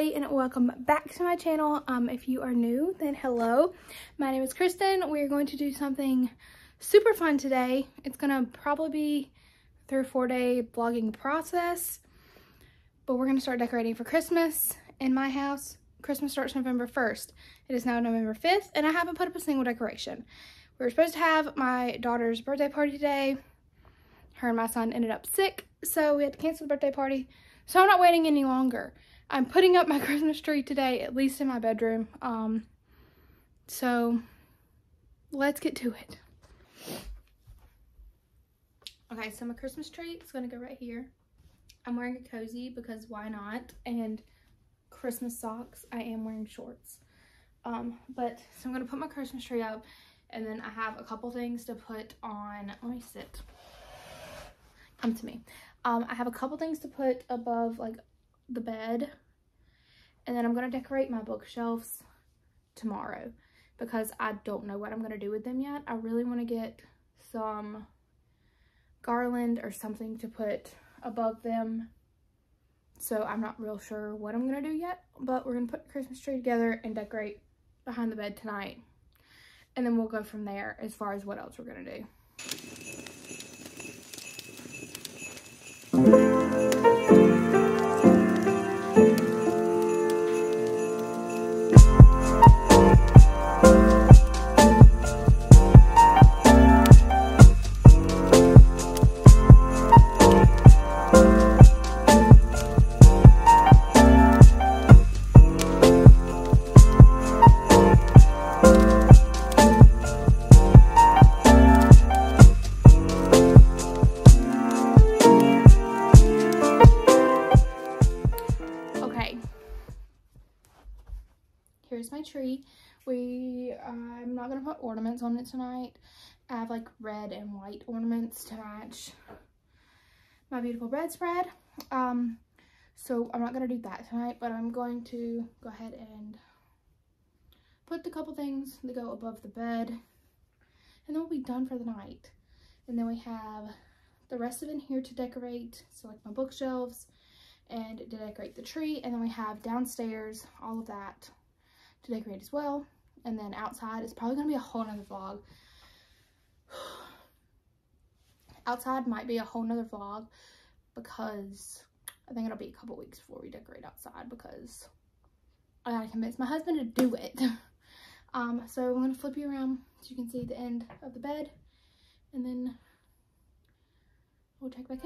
everybody and welcome back to my channel. Um, if you are new, then hello. My name is Kristen. We're going to do something super fun today. It's gonna probably be three or four day vlogging process, but we're gonna start decorating for Christmas in my house. Christmas starts November 1st. It is now November 5th and I haven't put up a single decoration. We were supposed to have my daughter's birthday party today. Her and my son ended up sick, so we had to cancel the birthday party. So I'm not waiting any longer. I'm putting up my Christmas tree today, at least in my bedroom. Um, so let's get to it. Okay, so my Christmas tree is gonna go right here. I'm wearing a cozy because why not? And Christmas socks. I am wearing shorts. Um, but so I'm gonna put my Christmas tree up and then I have a couple things to put on. Let me sit. Come to me. Um, I have a couple things to put above like the bed. And then I'm going to decorate my bookshelves tomorrow because I don't know what I'm going to do with them yet. I really want to get some garland or something to put above them. So I'm not real sure what I'm going to do yet, but we're going to put Christmas tree together and decorate behind the bed tonight. And then we'll go from there as far as what else we're going to do. Not going to put ornaments on it tonight. I have like red and white ornaments to match my beautiful bedspread. Um, so I'm not going to do that tonight, but I'm going to go ahead and put the couple things that go above the bed. And then we'll be done for the night. And then we have the rest of it here to decorate. So like my bookshelves and to decorate the tree. And then we have downstairs, all of that to decorate as well. And then outside it's probably going to be a whole nother vlog. outside might be a whole nother vlog because I think it'll be a couple weeks before we decorate outside because I gotta convince my husband to do it. um, so I'm gonna flip you around so you can see the end of the bed and then we'll check back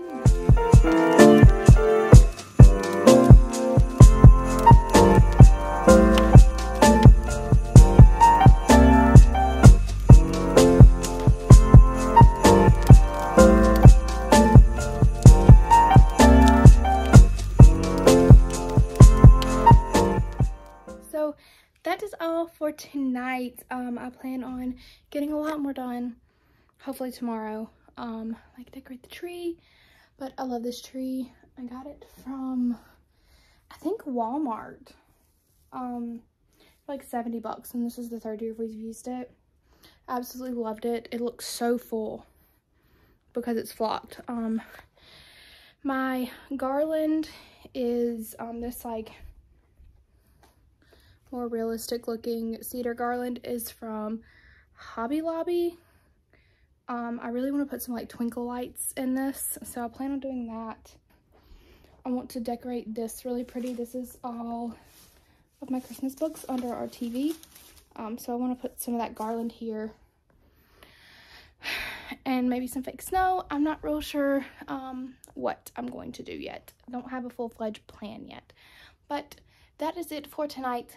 in. For tonight. Um, I plan on getting a lot more done, hopefully tomorrow. Um, like decorate the tree, but I love this tree. I got it from, I think Walmart. Um, like 70 bucks, and this is the third year we've used it. Absolutely loved it. It looks so full because it's flocked. Um, my garland is um, this like more realistic looking cedar garland is from Hobby Lobby. Um, I really want to put some like twinkle lights in this, so I plan on doing that. I want to decorate this really pretty. This is all of my Christmas books under our TV. Um, so I want to put some of that garland here and maybe some fake snow. I'm not real sure um, what I'm going to do yet. I don't have a full-fledged plan yet. But that is it for tonight.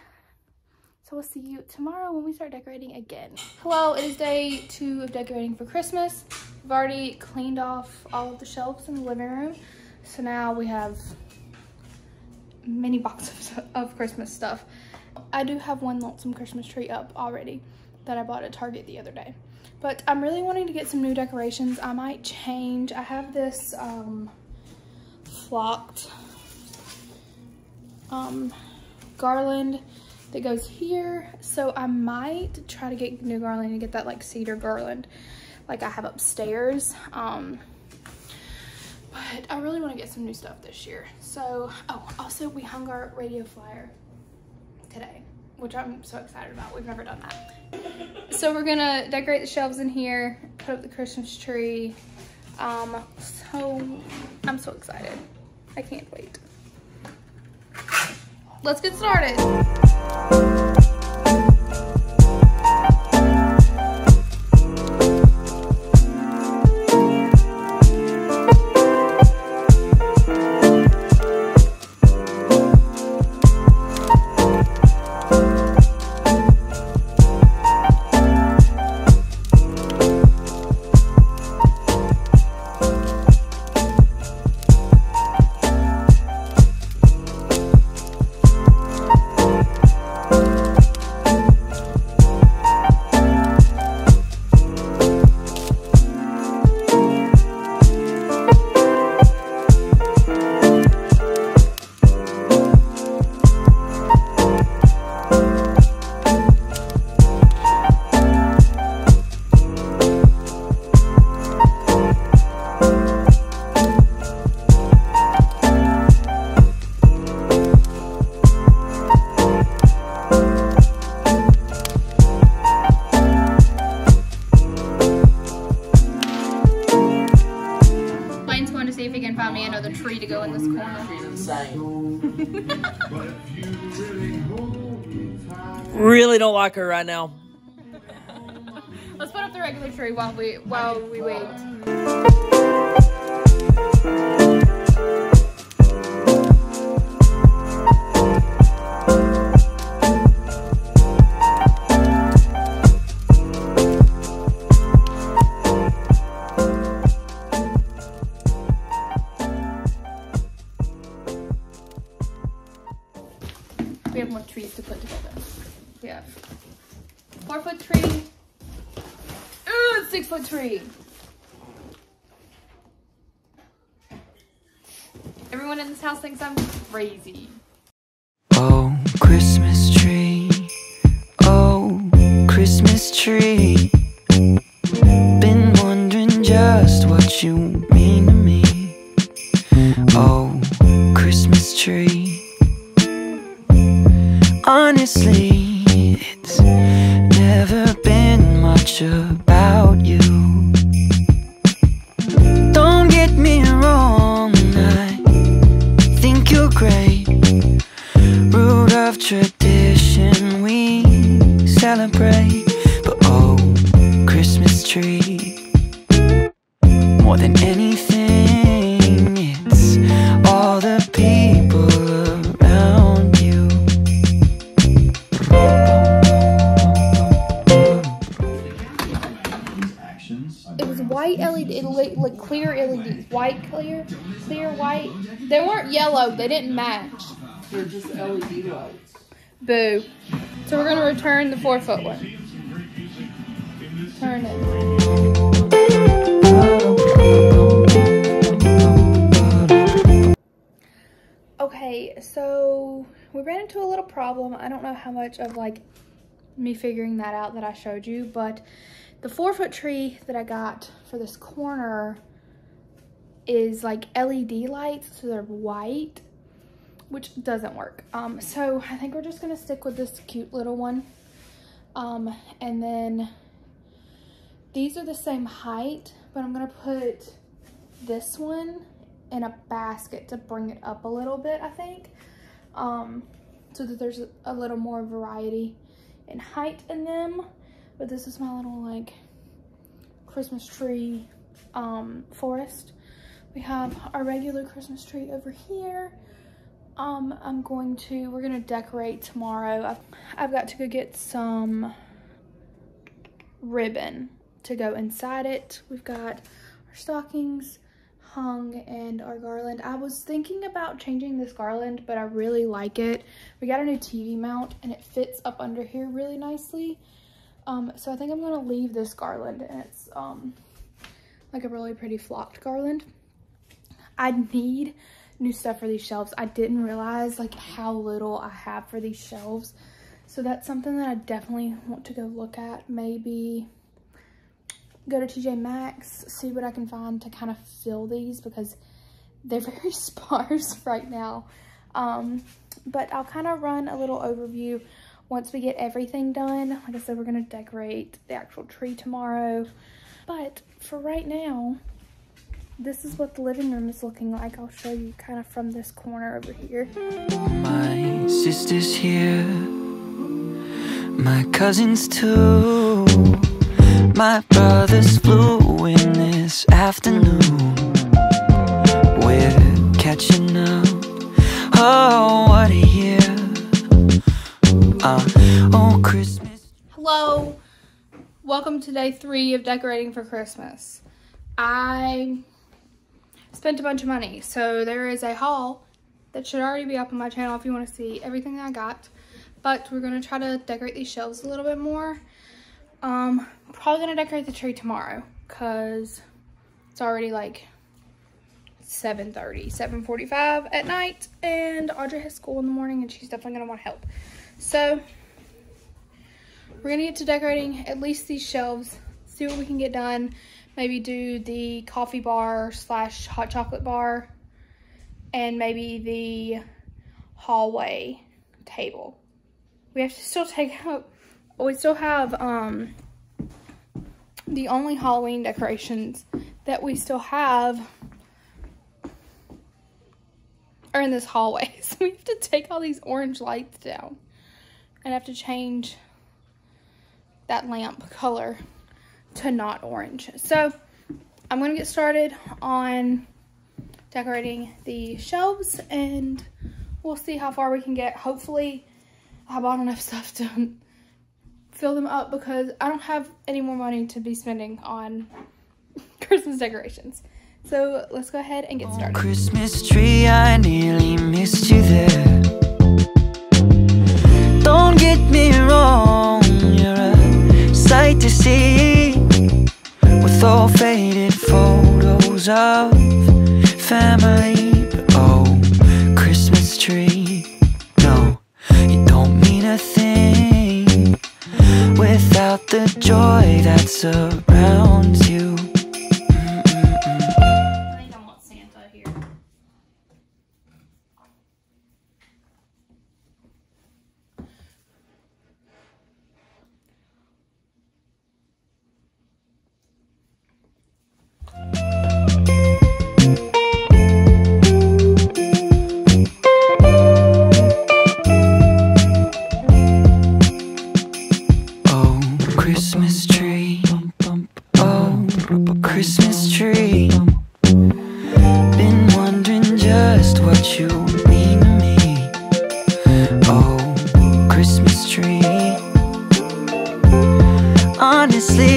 So we'll see you tomorrow when we start decorating again. Hello, it is day two of decorating for Christmas. We've already cleaned off all of the shelves in the living room. So now we have many boxes of Christmas stuff. I do have one lonesome Christmas tree up already that I bought at Target the other day. But I'm really wanting to get some new decorations. I might change. I have this um, flocked um, garland that goes here. So I might try to get new garland and get that like cedar garland like I have upstairs. Um, But I really want to get some new stuff this year. So, oh, also we hung our radio flyer today, which I'm so excited about. We've never done that. So we're gonna decorate the shelves in here, put up the Christmas tree. Um, so I'm so excited. I can't wait. Let's get started. Her right now. Let's put up the regular tree while we while we wait. Christmas tree. More than anything, it's all the people around you. It was white LED, it lit, like clear LEDs, white clear, clear white. They weren't yellow. They didn't match. They're just LED lights. Boo. So we're gonna return the four foot one. Turn it. Okay, so we ran into a little problem. I don't know how much of like me figuring that out that I showed you, but the four foot tree that I got for this corner is like LED lights, so they're white, which doesn't work. Um, so I think we're just gonna stick with this cute little one. Um, and then these are the same height, but I'm gonna put this one in a basket to bring it up a little bit, I think. Um, so that there's a, little more variety in height in them. But this is my little like Christmas tree um, forest. We have our regular Christmas tree over here. Um, I'm going to, we're gonna decorate tomorrow. I've, I've got to go get some ribbon to go inside it. We've got our stockings hung and our garland. I was thinking about changing this garland, but I really like it. We got a new TV mount and it fits up under here really nicely. Um, so I think I'm gonna leave this garland and it's um, like a really pretty flocked garland. I need new stuff for these shelves. I didn't realize like how little I have for these shelves. So that's something that I definitely want to go look at. Maybe go to TJ Maxx, see what I can find to kind of fill these because they're very sparse right now. Um, but I'll kind of run a little overview once we get everything done. Like I said, we're going to decorate the actual tree tomorrow. But for right now, this is what the living room is looking like. I'll show you kind of from this corner over here. My sister's here, my cousins too. My brothers flew in this afternoon. We're catching up. Oh, what a year! Uh, oh, Christmas. Hello, welcome to day three of decorating for Christmas. I spent a bunch of money, so there is a haul that should already be up on my channel if you want to see everything I got. But we're going to try to decorate these shelves a little bit more. Um, probably to decorate the tree tomorrow because it's already like 7.30, 7.45 at night and Audrey has school in the morning and she's definitely to want help. So we're to get to decorating at least these shelves, see what we can get done. Maybe do the coffee bar slash hot chocolate bar and maybe the hallway table. We have to still take out, we still have um, the only Halloween decorations that we still have are in this hallway. So we have to take all these orange lights down and have to change that lamp color to not orange. So I'm going to get started on decorating the shelves and we'll see how far we can get. Hopefully I bought enough stuff to fill them up because I don't have any more money to be spending on Christmas decorations. So let's go ahead and get started. Christmas tree, I nearly missed you there. Don't get me wrong, you're a sight to see. With all faded photos of joy that Honestly,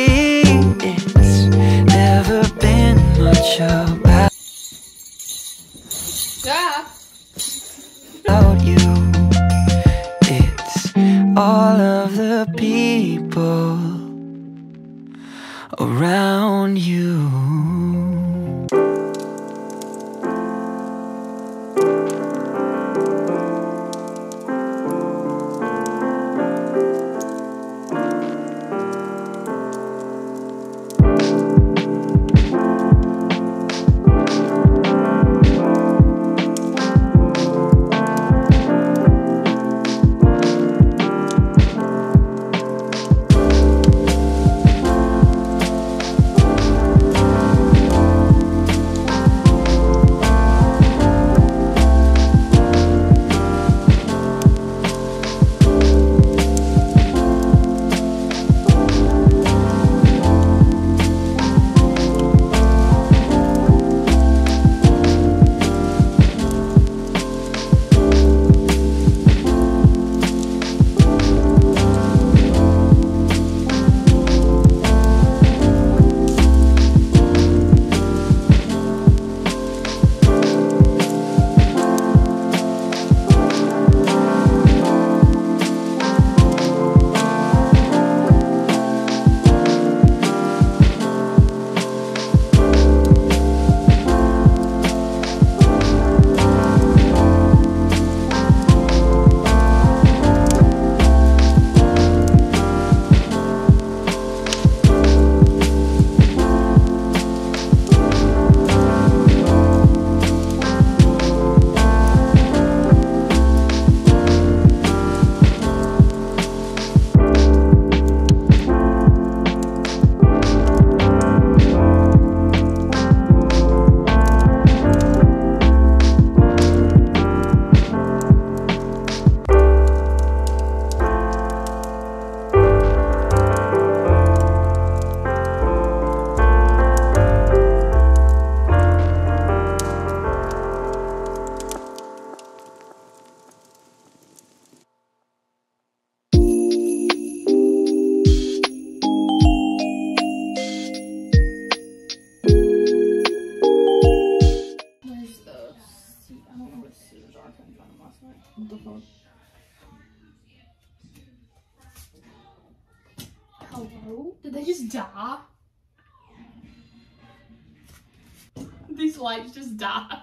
die.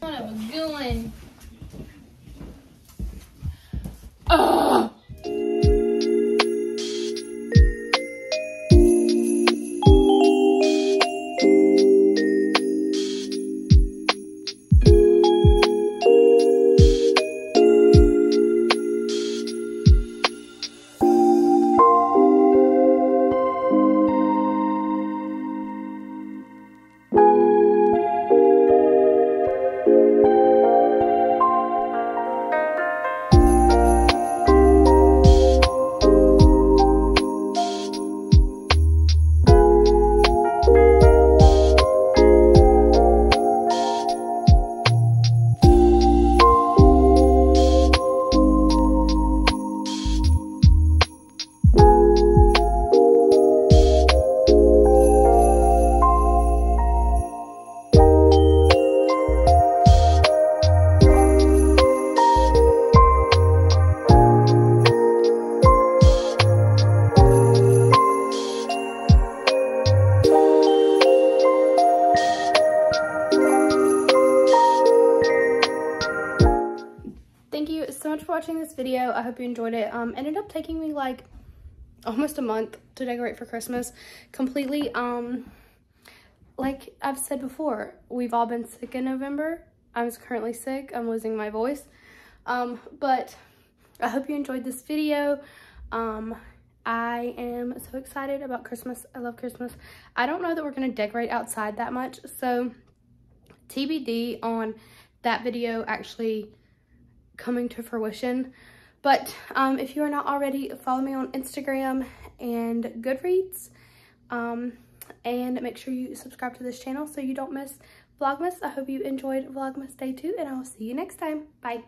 Son a gun. Ugh. I hope you enjoyed it. Um, ended up taking me like almost a month to decorate for Christmas completely. Um, like I've said before, we've all been sick in November. I was currently sick. I'm losing my voice. Um, but I hope you enjoyed this video. Um, I am so excited about Christmas. I love Christmas. I don't know that we're going to decorate outside that much. So TBD on that video actually coming to fruition. But um, if you are not already, follow me on Instagram and Goodreads. Um, and make sure you subscribe to this channel so you don't miss Vlogmas. I hope you enjoyed Vlogmas Day 2 and I will see you next time. Bye.